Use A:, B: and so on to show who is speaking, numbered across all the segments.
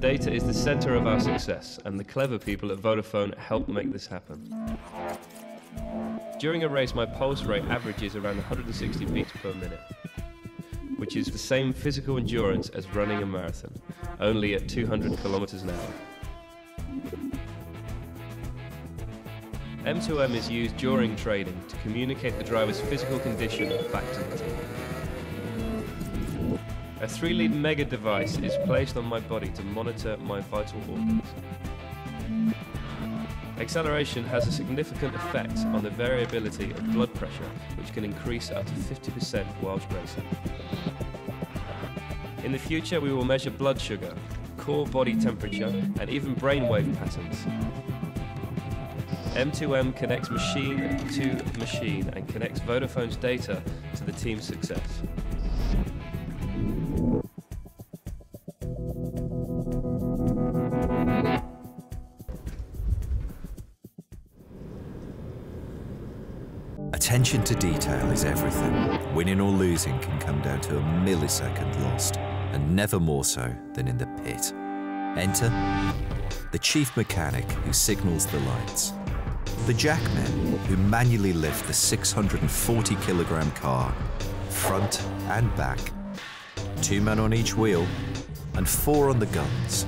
A: Data is the center of our success, and the clever people at Vodafone help make this happen. During a race, my pulse rate averages around 160 beats per minute, which is the same physical endurance as running a marathon, only at 200 kilometers an hour. M2M is used during training to communicate the driver's physical condition back to the team. A 3-lead mega device is placed on my body to monitor my vital organs. Acceleration has a significant effect on the variability of blood pressure, which can increase up to 50% whilst racing. In the future, we will measure blood sugar, core body temperature, and even brainwave patterns. M2M connects machine to machine and connects Vodafone's data to the team's success.
B: Attention to detail is everything. Winning or losing can come down to a millisecond lost, and never more so than in the pit. Enter the chief mechanic who signals the lights, the jackmen who manually lift the 640 kilogram car, front and back, two men on each wheel, and four on the guns.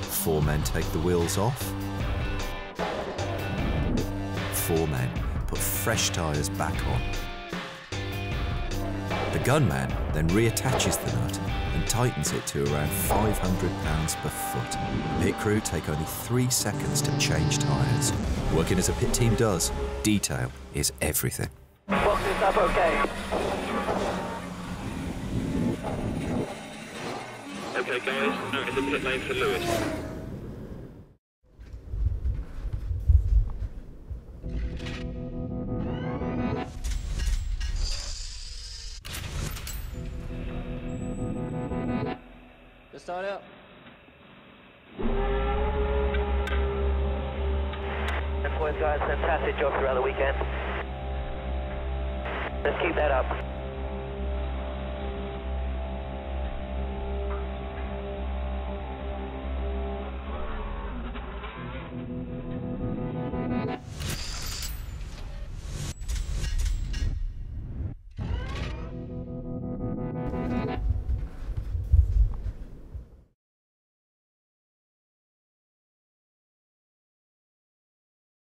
B: Four men take the wheels off. Four men put fresh tyres back on. The gunman then reattaches the nut and tightens it to around 500 pounds per foot. The pit crew take only three seconds to change tyres. Working as a pit team does, detail is everything.
C: Box this up okay.
D: Okay guys, out in the pit lane for Lewis.
C: Start out. Ten points guys, fantastic job throughout the weekend. Let's keep that up.